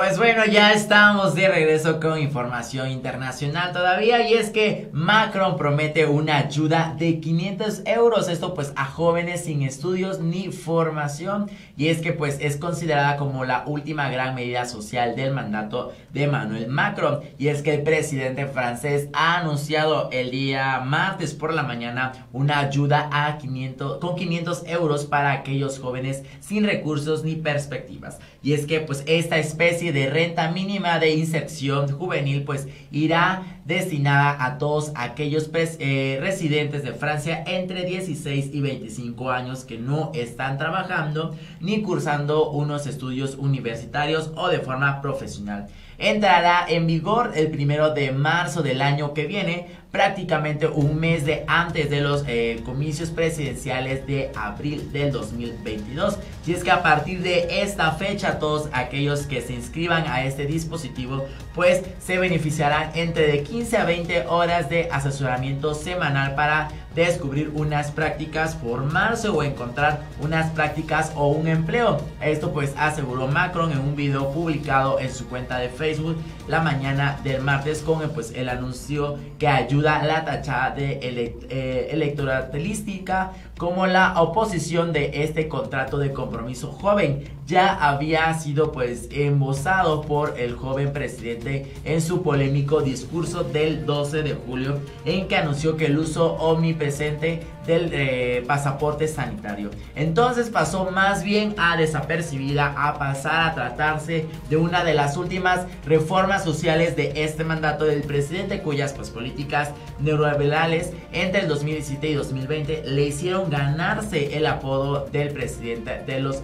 Pues bueno, ya estamos de regreso con información internacional todavía y es que Macron promete una ayuda de 500 euros, esto pues a jóvenes sin estudios ni formación y es que pues es considerada como la última gran medida social del mandato de Emmanuel Macron y es que el presidente francés ha anunciado el día martes por la mañana una ayuda a 500, con 500 euros para aquellos jóvenes sin recursos ni perspectivas y es que pues esta especie de renta mínima de inserción juvenil pues irá destinada a todos aquellos pues, eh, residentes de Francia entre 16 y 25 años que no están trabajando ni cursando unos estudios universitarios o de forma profesional. Entrará en vigor el primero de marzo del año que viene, prácticamente un mes de antes de los eh, comicios presidenciales de abril del 2022. Y es que a partir de esta fecha todos aquellos que se inscriban a este dispositivo pues se beneficiarán entre de 15 a 20 horas de asesoramiento semanal para descubrir unas prácticas, formarse o encontrar unas prácticas o un empleo. Esto pues aseguró Macron en un video publicado en su cuenta de Facebook la mañana del martes con pues el anuncio que ayuda la tachada de ele eh, electoralística como la oposición de este contrato de compromiso joven, ya había sido pues embosado por el joven presidente en su polémico discurso del 12 de julio en que anunció que el uso omnipresente del eh, pasaporte sanitario. Entonces pasó más bien a desapercibida, a pasar a tratarse de una de las últimas reformas sociales de este mandato del presidente cuyas pues políticas neoliberales entre el 2017 y 2020 le hicieron ganarse el apodo del presidente de los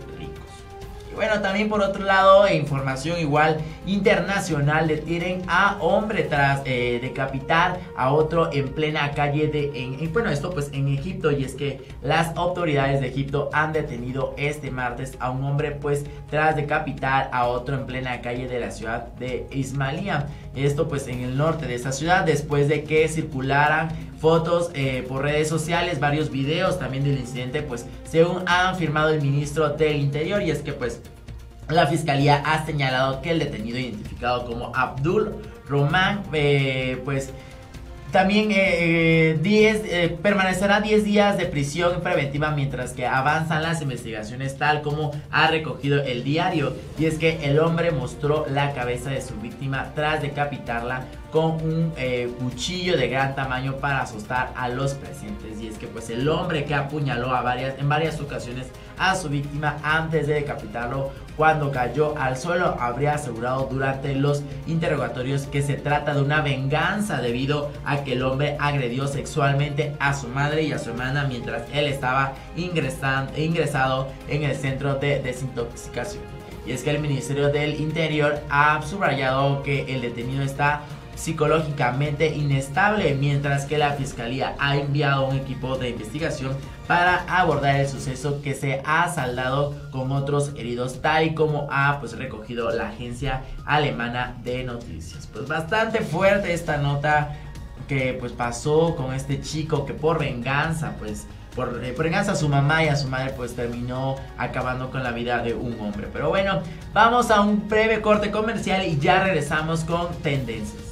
bueno, también por otro lado, información igual internacional, detienen a hombre tras eh, decapitar a otro en plena calle de... En, bueno, esto pues en Egipto y es que las autoridades de Egipto han detenido este martes a un hombre pues tras decapitar a otro en plena calle de la ciudad de Ismailía. Esto pues en el norte de esa ciudad después de que circularan fotos eh, por redes sociales, varios videos también del incidente, pues según ha afirmado el ministro del Interior y es que pues la fiscalía ha señalado que el detenido identificado como Abdul Román eh, pues también eh, eh, permanecerá 10 días de prisión preventiva mientras que avanzan las investigaciones tal como ha recogido el diario. Y es que el hombre mostró la cabeza de su víctima tras decapitarla con un eh, cuchillo de gran tamaño para asustar a los presentes. Y es que pues el hombre que apuñaló a varias, en varias ocasiones a su víctima antes de decapitarlo cuando cayó al suelo habría asegurado durante los interrogatorios que se trata de una venganza debido a que el hombre agredió sexualmente a su madre y a su hermana mientras él estaba ingresado en el centro de desintoxicación. Y es que el Ministerio del Interior ha subrayado que el detenido está psicológicamente inestable, mientras que la fiscalía ha enviado un equipo de investigación para abordar el suceso que se ha saldado con otros heridos, tal y como ha pues recogido la agencia alemana de noticias. Pues bastante fuerte esta nota que pues pasó con este chico que por venganza pues por, eh, por, venganza a su mamá y a su madre pues terminó acabando con la vida de un hombre. Pero bueno, vamos a un breve corte comercial y ya regresamos con tendencias.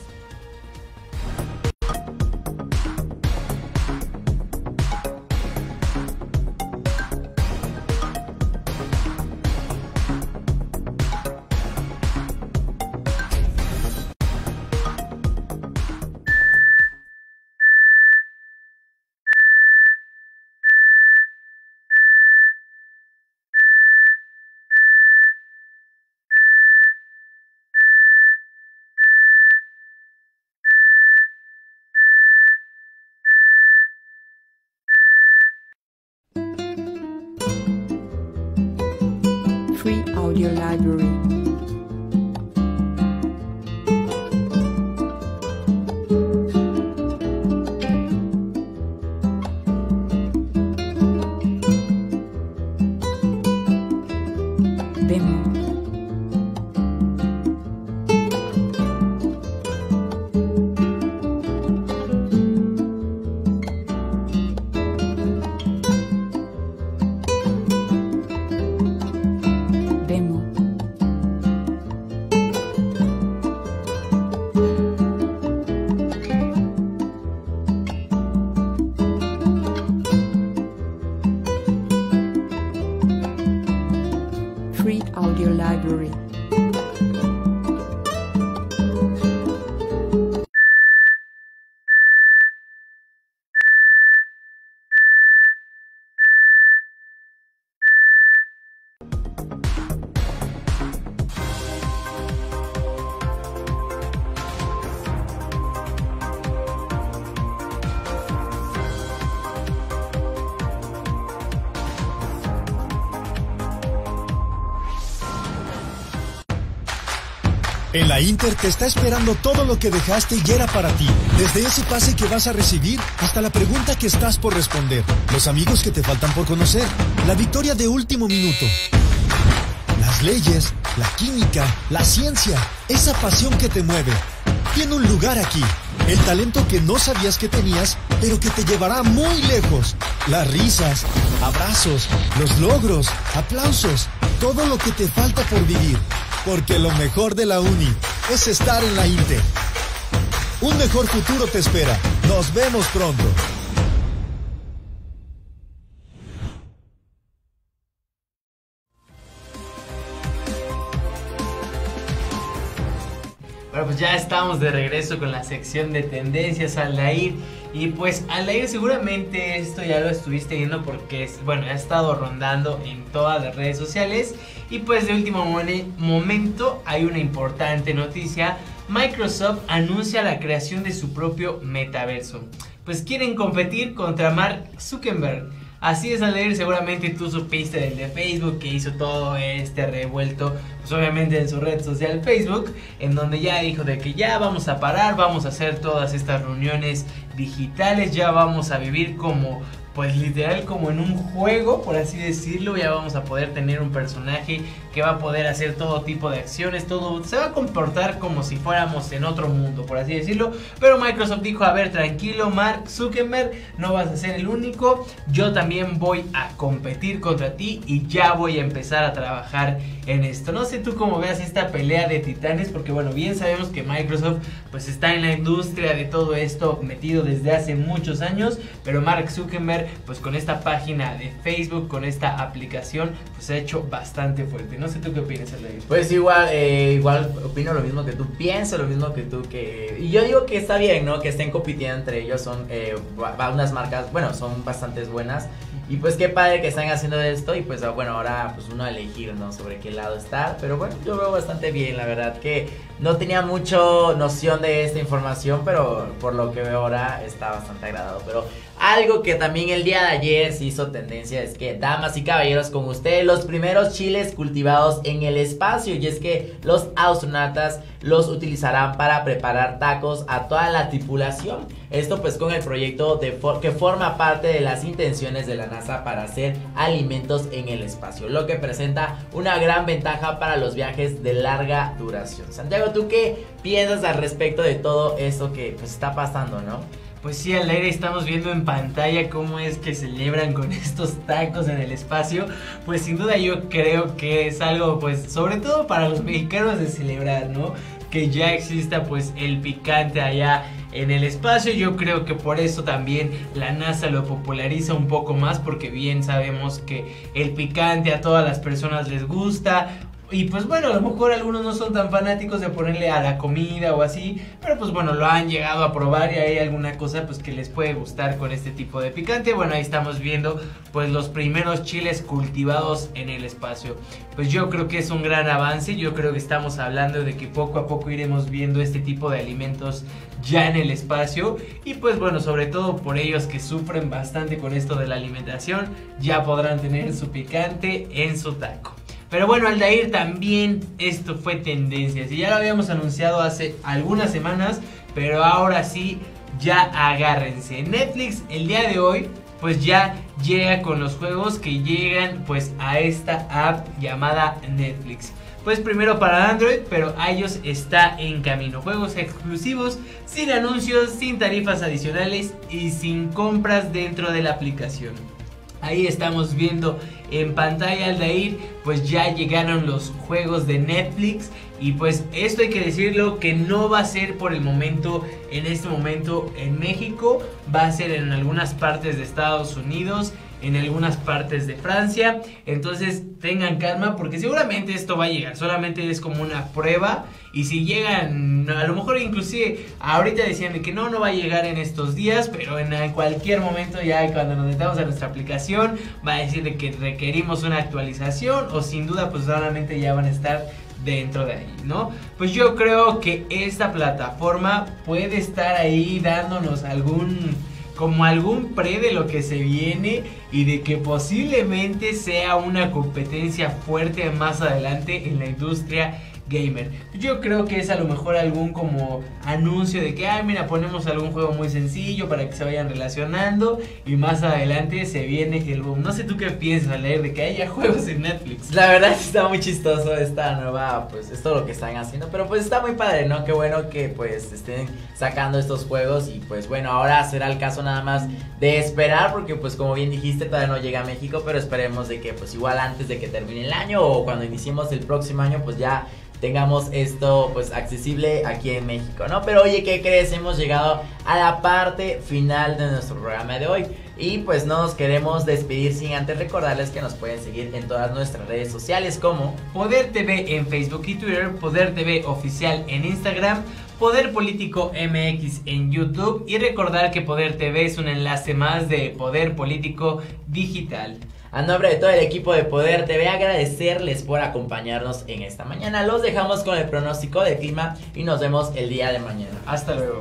En la Inter te está esperando todo lo que dejaste y era para ti. Desde ese pase que vas a recibir hasta la pregunta que estás por responder. Los amigos que te faltan por conocer. La victoria de último minuto. Las leyes, la química, la ciencia. Esa pasión que te mueve. Tiene un lugar aquí. El talento que no sabías que tenías, pero que te llevará muy lejos. Las risas, abrazos, los logros, aplausos. Todo lo que te falta por vivir porque lo mejor de la uni es estar en la Inter. Un mejor futuro te espera. Nos vemos pronto. Pues ya estamos de regreso con la sección de tendencias Aldair. Y pues Aldair seguramente esto ya lo estuviste viendo porque bueno, ha estado rondando en todas las redes sociales. Y pues de último momento hay una importante noticia. Microsoft anuncia la creación de su propio metaverso. Pues quieren competir contra Mark Zuckerberg. Así es, leer seguramente tú supiste del de Facebook que hizo todo este revuelto, pues obviamente en su red social Facebook, en donde ya dijo de que ya vamos a parar, vamos a hacer todas estas reuniones digitales, ya vamos a vivir como pues literal como en un juego, por así decirlo, ya vamos a poder tener un personaje que va a poder hacer todo tipo de acciones, todo se va a comportar como si fuéramos en otro mundo, por así decirlo, pero Microsoft dijo, a ver, tranquilo, Mark Zuckerberg, no vas a ser el único, yo también voy a competir contra ti y ya voy a empezar a trabajar en esto. No sé tú cómo veas esta pelea de titanes, porque bueno, bien sabemos que Microsoft pues está en la industria de todo esto metido desde hace muchos años, pero Mark Zuckerberg pues con esta página de Facebook, con esta aplicación, pues ha hecho bastante fuerte. No sé tú qué opinas. Pues igual, eh, igual opino lo mismo que tú, pienso lo mismo que tú, que... Y yo digo que está bien, ¿no? Que estén compitiendo entre ellos, son eh, unas marcas, bueno, son bastantes buenas. Y pues qué padre que están haciendo esto y pues ah, bueno, ahora pues uno a elegir, ¿no? Sobre qué lado estar. Pero bueno, yo veo bastante bien, la verdad que no tenía mucho noción de esta información, pero por lo que veo ahora está bastante agradado. Pero algo que también el día de ayer se hizo tendencia es que, damas y caballeros, con ustedes, los primeros chiles cultivados en el espacio. Y es que los astronautas los utilizarán para preparar tacos a toda la tripulación. Esto pues con el proyecto de que forma parte de las intenciones de la NASA para hacer alimentos en el espacio. Lo que presenta una gran ventaja para los viajes de larga duración. Santiago, ¿tú qué piensas al respecto de todo esto que pues está pasando, no? Pues sí, al aire estamos viendo en pantalla cómo es que celebran con estos tacos en el espacio. Pues sin duda yo creo que es algo, pues, sobre todo para los mexicanos de celebrar, ¿no? Que ya exista pues el picante allá en el espacio. Yo creo que por eso también la NASA lo populariza un poco más porque bien sabemos que el picante a todas las personas les gusta. Y pues bueno, a lo mejor algunos no son tan fanáticos de ponerle a la comida o así, pero pues bueno, lo han llegado a probar y hay alguna cosa pues que les puede gustar con este tipo de picante. Bueno, ahí estamos viendo pues los primeros chiles cultivados en el espacio. Pues yo creo que es un gran avance, yo creo que estamos hablando de que poco a poco iremos viendo este tipo de alimentos ya en el espacio y pues bueno, sobre todo por ellos que sufren bastante con esto de la alimentación, ya podrán tener su picante en su taco. Pero bueno, Aldair también esto fue tendencia. Si ya lo habíamos anunciado hace algunas semanas, pero ahora sí, ya agárrense. Netflix el día de hoy, pues ya llega con los juegos que llegan pues a esta app llamada Netflix. Pues primero para Android, pero ellos está en camino. Juegos exclusivos, sin anuncios, sin tarifas adicionales y sin compras dentro de la aplicación. Ahí estamos viendo en pantalla Aldair, pues ya llegaron los juegos de Netflix y pues esto hay que decirlo que no va a ser por el momento, en este momento en México, va a ser en algunas partes de Estados Unidos en algunas partes de Francia. Entonces tengan calma porque seguramente esto va a llegar. Solamente es como una prueba. Y si llegan, a lo mejor inclusive ahorita decían que no, no va a llegar en estos días. Pero en cualquier momento ya cuando nos metamos a nuestra aplicación va a decir de que requerimos una actualización. O sin duda pues solamente ya van a estar dentro de ahí, ¿no? Pues yo creo que esta plataforma puede estar ahí dándonos algún como algún pre de lo que se viene y de que posiblemente sea una competencia fuerte más adelante en la industria gamer. Yo creo que es a lo mejor algún como anuncio de que, ay, mira, ponemos algún juego muy sencillo para que se vayan relacionando y más adelante se viene el boom. No sé tú qué piensas al leer de que haya juegos en Netflix. La verdad está muy chistoso esta nueva, pues es todo lo que están haciendo, pero pues está muy padre, ¿no? Qué bueno que pues estén sacando estos juegos y pues bueno, ahora será el caso nada más de esperar porque pues como bien dijiste todavía no llega a México, pero esperemos de que pues igual antes de que termine el año o cuando iniciemos el próximo año pues ya tengamos esto pues accesible aquí en México, ¿no? Pero oye, ¿qué crees? Hemos llegado a la parte final de nuestro programa de hoy. Y pues no nos queremos despedir sin antes recordarles que nos pueden seguir en todas nuestras redes sociales como Poder TV en Facebook y Twitter, Poder TV oficial en Instagram, Poder Político MX en YouTube y recordar que Poder TV es un enlace más de Poder Político Digital. A nombre de todo el equipo de Poder TV, agradecerles por acompañarnos en esta mañana. Los dejamos con el pronóstico de clima y nos vemos el día de mañana. Hasta luego.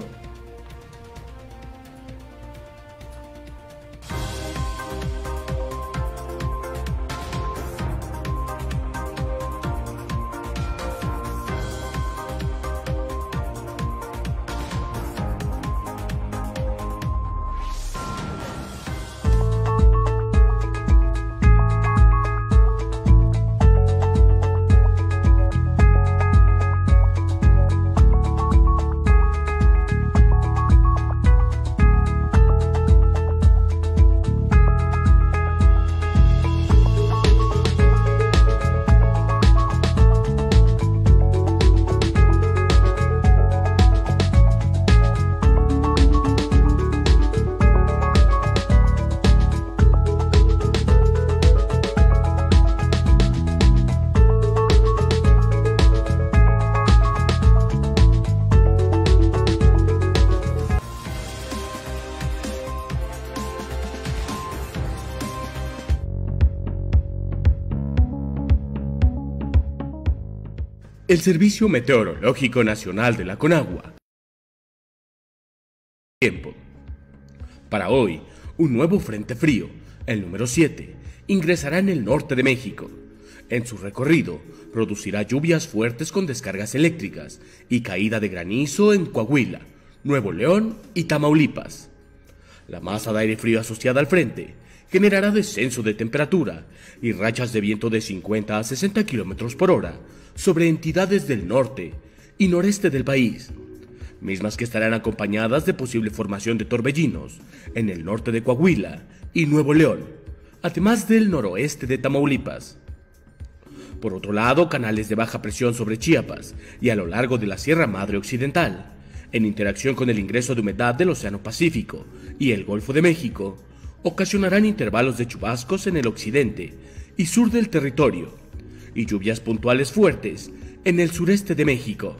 Servicio Meteorológico Nacional de la Conagua. Tiempo. Para hoy, un nuevo frente frío, el número 7, ingresará en el norte de México. En su recorrido, producirá lluvias fuertes con descargas eléctricas y caída de granizo en Coahuila, Nuevo León y Tamaulipas. La masa de aire frío asociada al frente generará descenso de temperatura y rachas de viento de 50 a 60 km por hora sobre entidades del norte y noreste del país, mismas que estarán acompañadas de posible formación de torbellinos en el norte de Coahuila y Nuevo León, además del noroeste de Tamaulipas. Por otro lado, canales de baja presión sobre Chiapas y a lo largo de la Sierra Madre Occidental, en interacción con el ingreso de humedad del Océano Pacífico y el Golfo de México, ocasionarán intervalos de chubascos en el occidente y sur del territorio y lluvias puntuales fuertes en el sureste de México.